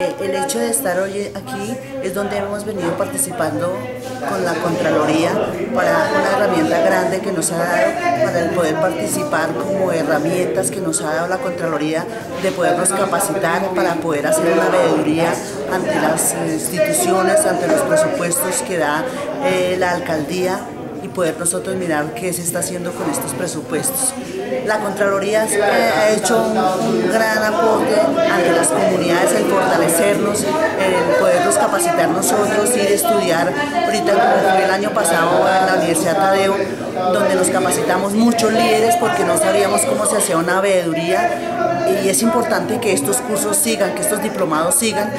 El hecho de estar hoy aquí es donde hemos venido participando con la Contraloría para una herramienta grande que nos ha dado para el poder participar como herramientas que nos ha dado la Contraloría de podernos capacitar para poder hacer una veeduría ante las instituciones, ante los presupuestos que da eh, la alcaldía y poder nosotros mirar qué se está haciendo con estos presupuestos. La Contraloría ha hecho un, gran aporte ante las comunidades, el fortalecernos, el podernos capacitar nosotros, ir a estudiar, ahorita como fue el año pasado en la Universidad Tadeo, donde nos capacitamos muchos líderes porque no sabíamos cómo se hacía una veeduría y es importante que estos cursos sigan, que estos diplomados sigan.